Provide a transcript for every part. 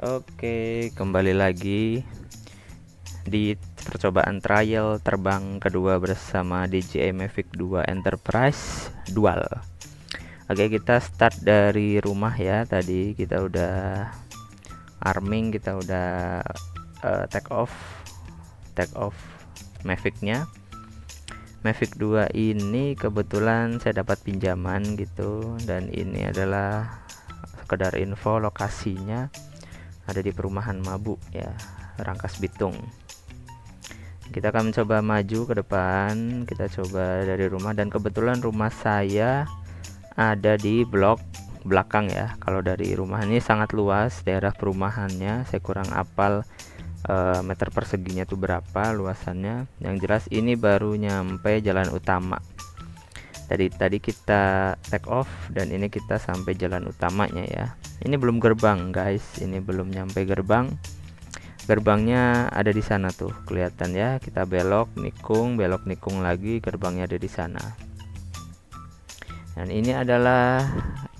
Oke, kembali lagi di percobaan trial terbang kedua bersama DJI Mavic 2 Enterprise Dual. Oke, kita start dari rumah ya. Tadi kita udah arming, kita udah uh, take off, take off Mavic-nya. Mavic 2 ini kebetulan saya dapat pinjaman gitu dan ini adalah sekedar info lokasinya ada di perumahan Mabu ya Rangkas Bitung. Kita akan mencoba maju ke depan kita coba dari rumah dan kebetulan rumah saya ada di blok belakang ya. Kalau dari rumah ini sangat luas daerah perumahannya saya kurang apal uh, meter perseginya tuh berapa luasannya. Yang jelas ini baru nyampe jalan utama. Tadi tadi kita take off dan ini kita sampai jalan utamanya ya ini belum gerbang guys. Ini belum nyampe gerbang. Gerbangnya ada di sana tuh kelihatan ya. Kita belok nikung belok nikung lagi gerbangnya ada di sana. Dan ini adalah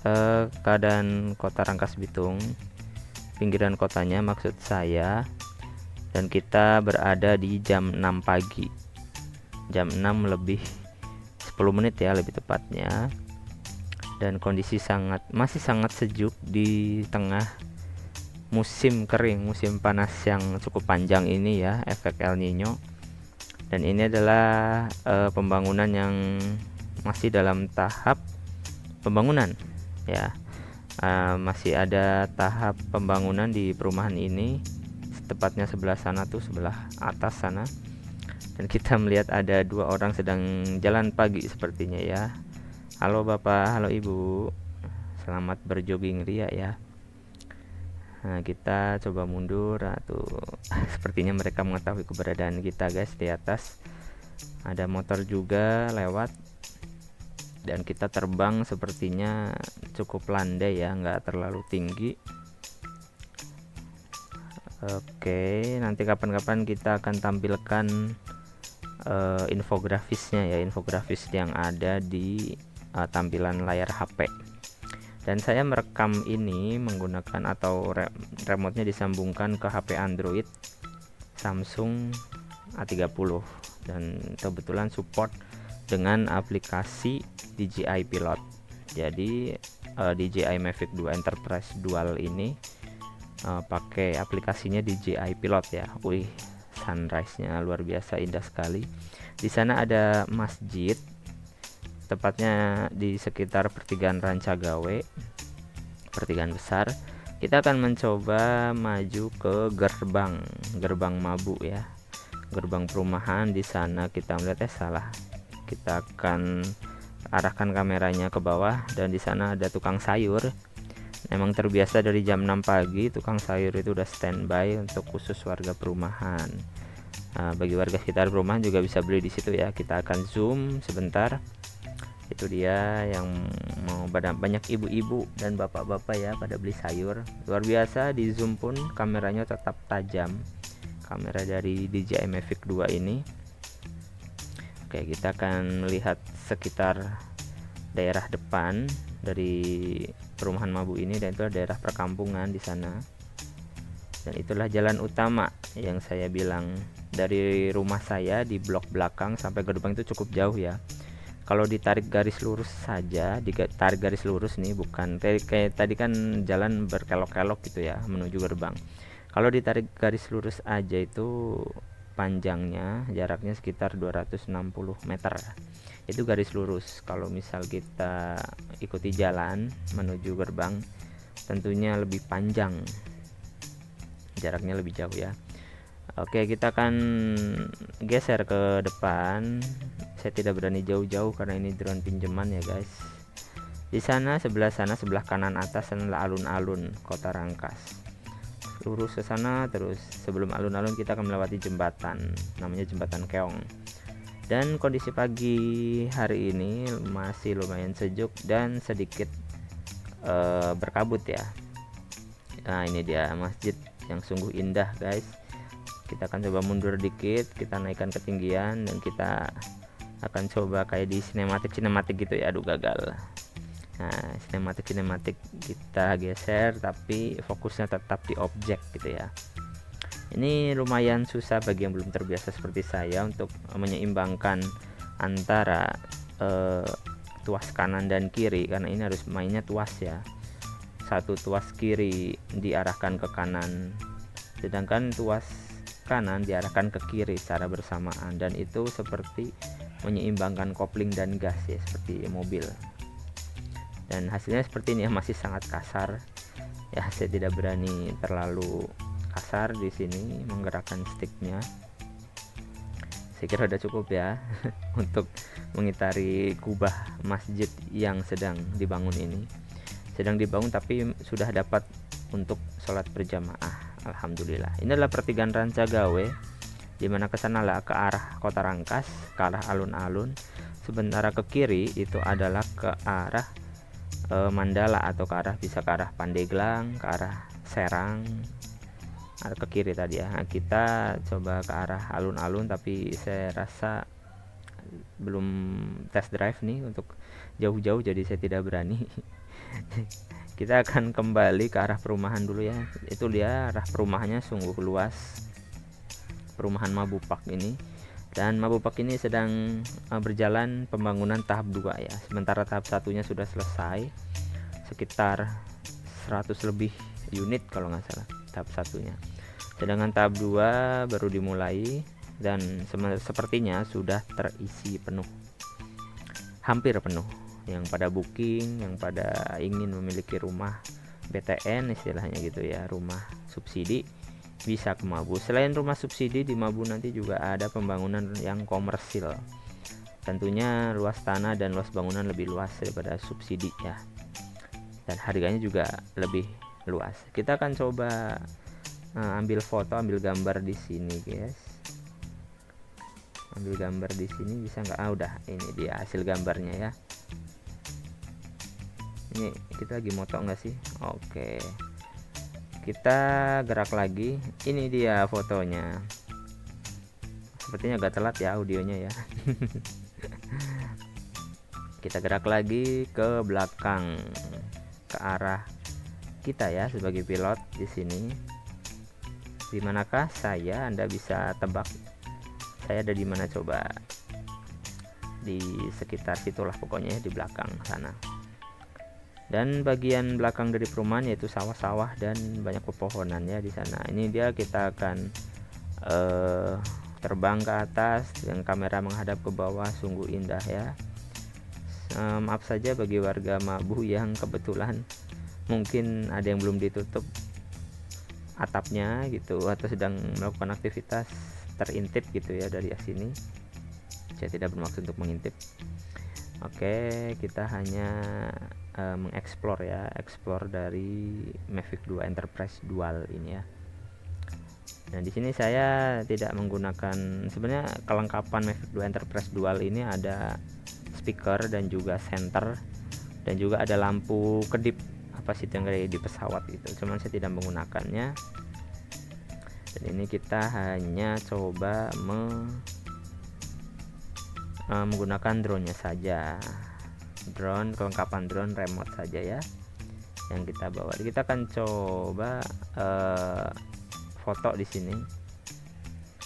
uh, keadaan kota Rangkas Bitung pinggiran kotanya maksud saya. Dan kita berada di jam 6 pagi. Jam 6 lebih 10 menit ya lebih tepatnya dan kondisi sangat masih sangat sejuk di tengah musim kering musim panas yang cukup panjang ini ya efek El Nino. Dan ini adalah uh, pembangunan yang masih dalam tahap pembangunan ya. Uh, masih ada tahap pembangunan di perumahan ini tepatnya sebelah sana tuh sebelah atas sana. Dan kita melihat ada dua orang sedang jalan pagi sepertinya ya halo bapak. Halo ibu. Selamat berjogging ria ya. Nah kita coba mundur atau sepertinya mereka mengetahui keberadaan kita guys di atas. Ada motor juga lewat dan kita terbang sepertinya cukup landai ya. Nggak terlalu tinggi. Oke, nanti kapan-kapan kita akan tampilkan uh, infografisnya ya. Infografis yang ada di uh, tampilan layar HP dan saya merekam ini menggunakan atau re remote-nya disambungkan ke HP Android Samsung A30 dan kebetulan support dengan aplikasi DJI Pilot. Jadi uh, DJI Mavic 2 Enterprise Dual ini uh, pakai aplikasinya DJI Pilot ya. Wih sunrise-nya luar biasa indah sekali. Di sana ada masjid, tepatnya di sekitar pertigaan Rancagawe, pertigaan besar. Kita akan mencoba maju ke gerbang, gerbang Mabu ya, gerbang perumahan. Di sana kita melihat eh salah, kita akan arahkan kameranya ke bawah dan di sana ada tukang sayur Emang terbiasa dari jam 6 pagi tukang sayur itu udah standby untuk khusus warga perumahan. Nah, bagi warga sekitar perumahan juga bisa beli di situ ya. Kita akan zoom sebentar. Itu dia yang mau banyak ibu-ibu dan bapak-bapak ya pada beli sayur. Luar biasa di zoom pun kameranya tetap tajam. Kamera dari DJI Mavic 2 ini. Oke, kita akan melihat sekitar daerah depan dari perumahan Mabu ini dan itu daerah perkampungan di sana dan itulah jalan utama yang saya bilang dari rumah saya di blok belakang sampai gerbang itu cukup jauh ya kalau ditarik garis lurus saja ditarik garis lurus nih bukan kayak tadi kan jalan berkelok-kelok gitu ya menuju gerbang. Kalau ditarik garis lurus aja itu panjangnya jaraknya sekitar 260 meter. Itu garis lurus. Kalau misal kita ikuti jalan menuju gerbang tentunya lebih panjang. Jaraknya lebih jauh ya. Oke kita akan geser ke depan saya tidak berani jauh-jauh karena ini drone pinjaman ya guys. Di sana sebelah sana sebelah kanan atas adalah alun-alun kota Rangkas. Lurus ke sana terus. Sebelum alun-alun kita akan melewati jembatan. Namanya jembatan Keong. Dan kondisi pagi hari ini masih lumayan sejuk dan sedikit uh, berkabut ya. Nah ini dia masjid yang sungguh indah guys. Kita akan coba mundur dikit kita naikkan ketinggian dan kita akan coba kayak di sinematik sinematik gitu ya. Aduh gagal. Nah sinematik sinematik kita geser tapi fokusnya tetap di objek gitu ya. Ini lumayan susah bagi yang belum terbiasa seperti saya untuk menyeimbangkan antara uh, tuas kanan dan kiri karena ini harus mainnya tuas ya. Satu tuas kiri diarahkan ke kanan sedangkan tuas kanan diarahkan ke kiri secara bersamaan. Dan itu seperti menyeimbangkan kopling dan gas ya seperti mobil. Dan hasilnya seperti ini ya masih sangat kasar. Ya saya tidak berani terlalu kasar di sini menggerakkan sticknya. Saya kira sudah cukup ya untuk mengitari kubah masjid yang sedang dibangun ini. Sedang dibangun tapi sudah dapat untuk sholat berjamaah Alhamdulillah. Ini adalah pertigaan ranca gawe di mana ke sana lah ke arah kota Rangkas ke arah alun-alun. Sementara ke kiri itu adalah ke arah e, Mandala atau ke arah bisa ke arah Pandeglang ke arah Serang. Ada ke kiri tadi ya. Nah, kita coba ke arah alun-alun tapi saya rasa belum test drive nih untuk jauh-jauh jadi saya tidak berani. Kita akan kembali ke arah perumahan dulu ya. Itu dia arah perumahannya sungguh luas perumahan Mabupak ini. Dan Mabupak ini sedang uh, berjalan pembangunan tahap 2 ya. Sementara tahap satunya sudah selesai. Sekitar 100 lebih unit kalau nggak salah tahap satunya. Sedangkan tahap 2 baru dimulai dan sepertinya sudah terisi penuh. Hampir penuh. Yang pada booking yang pada ingin memiliki rumah BTN istilahnya gitu ya rumah subsidi bisa ke Mabu. Selain rumah subsidi di Mabu nanti juga ada pembangunan yang komersil. Tentunya luas tanah dan luas bangunan lebih luas daripada subsidi ya. Dan harganya juga lebih luas. Kita akan coba uh, ambil foto, ambil gambar di sini, guys. Ambil gambar di sini bisa nggak? Ah udah, ini dia hasil gambarnya ya. Ini kita lagi moto nggak sih? Oke. Okay kita gerak lagi. Ini dia fotonya. Sepertinya agak telat ya audionya ya. Kita gerak lagi ke belakang ke arah kita ya sebagai pilot di sini. Di manakah saya Anda bisa tebak? Saya ada di mana coba? Di sekitar situlah pokoknya di belakang sana dan bagian belakang dari perumahan yaitu sawah-sawah dan banyak pepohonan ya di sana. Ini dia kita akan uh, terbang ke atas dengan kamera menghadap ke bawah sungguh indah ya. Uh, maaf saja bagi warga Mabu yang kebetulan mungkin ada yang belum ditutup atapnya gitu atau sedang melakukan aktivitas terintip gitu ya dari sini. Saya tidak bermaksud untuk mengintip. Oke kita hanya uh, mengeksplor ya explore dari Mavic 2 Enterprise Dual ini ya. Nah di sini saya tidak menggunakan sebenarnya kelengkapan Mavic 2 Enterprise Dual ini ada speaker dan juga center dan juga ada lampu kedip apa sih yang kayak di pesawat itu. Cuman saya tidak menggunakannya. Dan ini kita hanya coba me, uh, menggunakan drone nya saja drone kelengkapan drone remote saja ya yang kita bawa. Kita akan coba uh, foto di sini.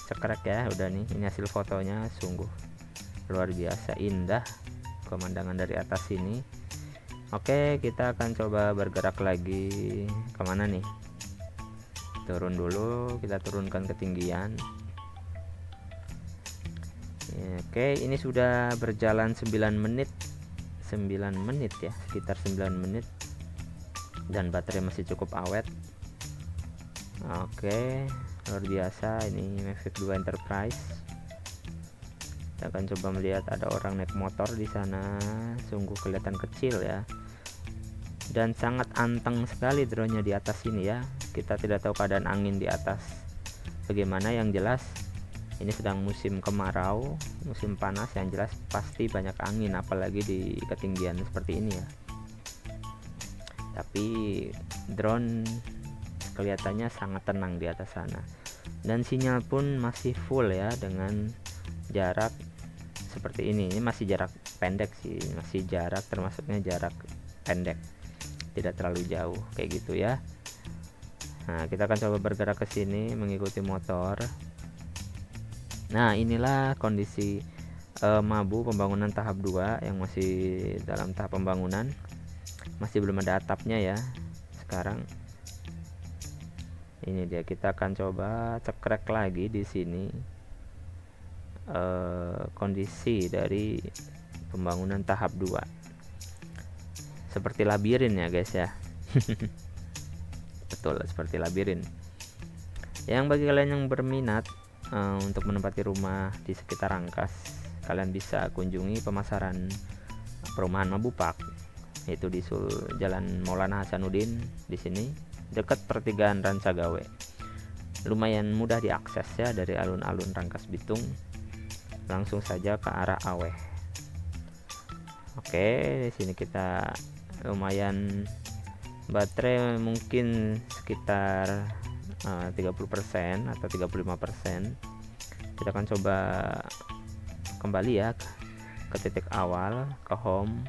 Cekrek ya udah nih. Ini hasil fotonya sungguh luar biasa indah pemandangan dari atas sini. Oke kita akan coba bergerak lagi ke mana nih? Turun dulu kita turunkan ketinggian. Oke ini sudah berjalan 9 menit 9 menit ya sekitar 9 menit. Dan baterai masih cukup awet. Oke luar biasa. Ini Mavic 2 Enterprise. Kita akan coba melihat ada orang naik motor di sana. Sungguh kelihatan kecil ya. Dan sangat anteng sekali drone-nya di atas sini ya. Kita tidak tahu keadaan angin di atas. Bagaimana? Yang jelas ini sedang musim kemarau musim panas yang jelas pasti banyak angin apalagi di ketinggian seperti ini ya. Tapi drone kelihatannya sangat tenang di atas sana. Dan sinyal pun masih full ya dengan jarak seperti ini. Ini masih jarak pendek sih masih jarak termasuknya jarak pendek. Tidak terlalu jauh kayak gitu ya. Nah kita akan coba bergerak ke sini mengikuti motor nah inilah kondisi uh, Mabu pembangunan tahap 2 yang masih dalam tahap pembangunan. Masih belum ada atapnya ya sekarang. Ini dia kita akan coba cekrek lagi di sini uh, kondisi dari pembangunan tahap 2 seperti labirin ya guys ya. Betul seperti labirin. Yang bagi kalian yang berminat uh, untuk menempati rumah di sekitar Rangkas kalian bisa kunjungi pemasaran perumahan Mabupak yaitu di Sul Jalan Maulana Hasanuddin di sini dekat pertigaan Rancagawe lumayan mudah diakses ya dari alun-alun Rangkas Bitung. Langsung saja ke arah Aweh oke di sini kita lumayan baterai mungkin sekitar uh, 30% atau 35% kita akan coba kembali ya ke titik awal ke home.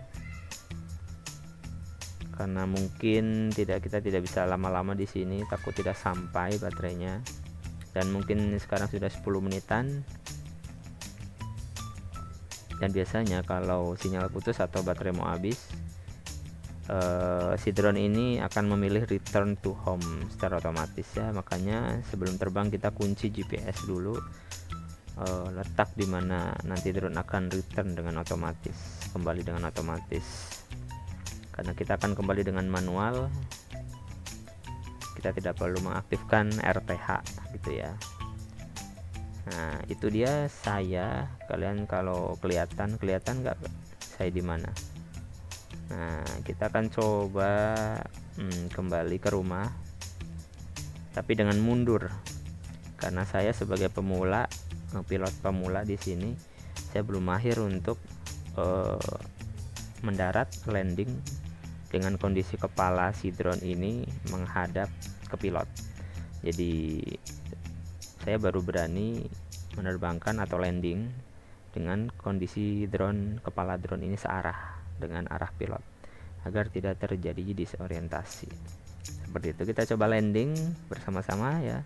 Karena mungkin tidak kita tidak bisa lama-lama di sini takut tidak sampai baterainya. Dan mungkin sekarang sudah 10 menitan. Dan biasanya kalau sinyal putus atau baterai mau habis uh, si drone ini akan memilih return to home secara otomatis ya. Makanya sebelum terbang kita kunci GPS dulu. Uh, letak di mana nanti drone akan return dengan otomatis kembali dengan otomatis. Karena kita akan kembali dengan manual kita tidak perlu mengaktifkan RTH gitu ya. Nah itu dia saya. Kalian kalau kelihatan kelihatan nggak saya di mana nah kita akan coba hmm, kembali ke rumah tapi dengan mundur. Karena saya sebagai pemula pilot pemula di sini saya belum mahir untuk uh, mendarat landing dengan kondisi kepala si drone ini menghadap ke pilot. Jadi saya baru berani menerbangkan atau landing dengan kondisi drone kepala drone ini searah dengan arah pilot agar tidak terjadi disorientasi. Seperti itu. Kita coba landing bersama-sama ya.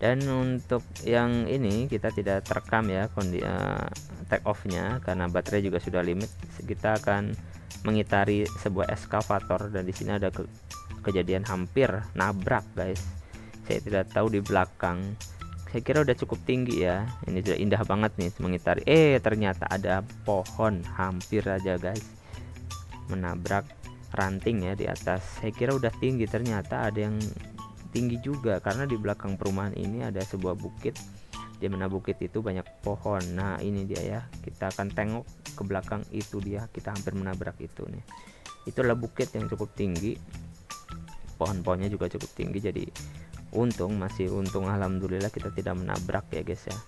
Dan untuk yang ini kita tidak terekam ya kondi uh, take off nya karena baterai juga sudah limit. Kita akan mengitari sebuah eskavator dan di sini ada ke kejadian hampir nabrak guys. Saya tidak tahu di belakang saya kira udah cukup tinggi ya. Ini sudah indah banget nih mengitari eh ternyata ada pohon hampir aja guys. Menabrak ranting ya di atas. Saya kira udah tinggi. Ternyata ada yang tinggi juga karena di belakang perumahan ini ada sebuah bukit. Di mana bukit itu banyak pohon. Nah ini dia ya. Kita akan tengok ke belakang itu dia. Kita hampir menabrak itu nih. Itulah bukit yang cukup tinggi. Pohon-pohonnya juga cukup tinggi. Jadi untung masih untung alhamdulillah kita tidak menabrak ya guys ya.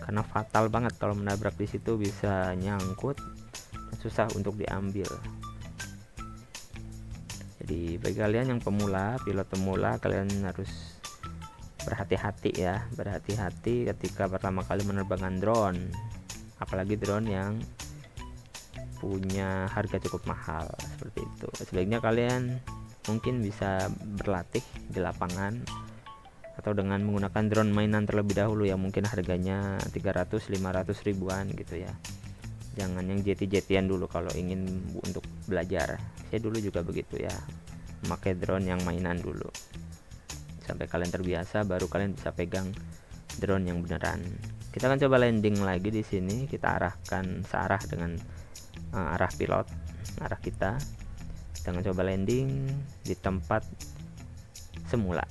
Karena fatal banget kalau menabrak di situ bisa nyangkut susah untuk diambil. Jadi bagi kalian yang pemula pilot pemula kalian harus berhati-hati ya. Berhati-hati ketika pertama kali menerbangkan drone. Apalagi drone yang punya harga cukup mahal seperti itu. Sebaiknya kalian mungkin bisa berlatih di lapangan atau dengan menggunakan drone mainan terlebih dahulu yang mungkin harganya 300 500 ribuan gitu ya. Jangan yang jeti-jetian dulu kalau ingin untuk belajar. Saya dulu juga begitu ya memakai drone yang mainan dulu. Sampai kalian terbiasa baru kalian bisa pegang drone yang beneran. Kita akan coba landing lagi di sini. Kita arahkan searah dengan uh, arah pilot arah kita kita coba landing di tempat semula